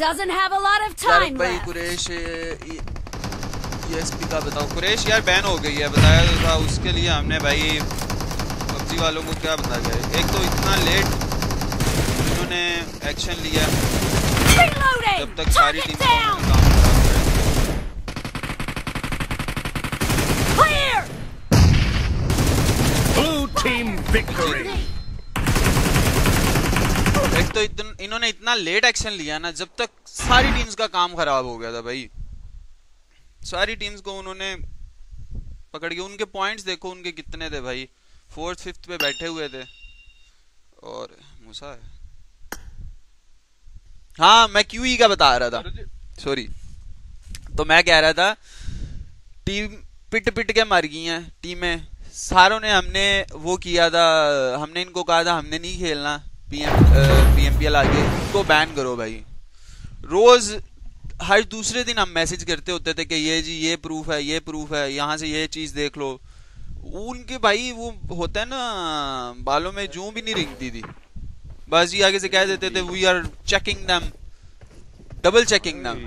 doesn't have a lot of time भाई left. Quraish ESP का बताओ कुरैश यार बैन हो गई है बताया तो था उसके लिए हमने भाई पबजी वालों को क्या बता गया एक तो इतना लेट उन्होंने एक्शन लिया! जब तक सारी टीम काम Blue team victory. किया एक तो इतन, इन्होंने इतना लेट एक्शन लिया ना जब तक सारी टीम्स का काम खराब हो गया था भाई। सारी टीम्स को उन्होंने पकड़ के उनके पॉइंट्स देखो उनके कितने थे भाई। फोर्थ फिफ्थ पे बैठे हुए थे। और मूसा है। हाँ मैं क्यूई का बता रहा था। सॉरी तो मैं कह रहा था टीम पिट पिट के मर गई हैं टीमें सारों ने हमने वो किया था हमने इनको कहा था हमने नहीं खेलना। पीएम पीएमपीएल आगे इनको बैन करो भाई। रोज, हर दूसरे दिन हम मैसेज करते होते थे कि ये जी, ये प्रूफ है, ये प्रूफ है, यहाँ से ये चीज़ देख लो। उनके भाई, वो होता है ना, बालों में जू भी नहीं रिंगती थी। बस जी आगे से कह देते थे वी आर चेकिंग दम डबल चेकिंग दम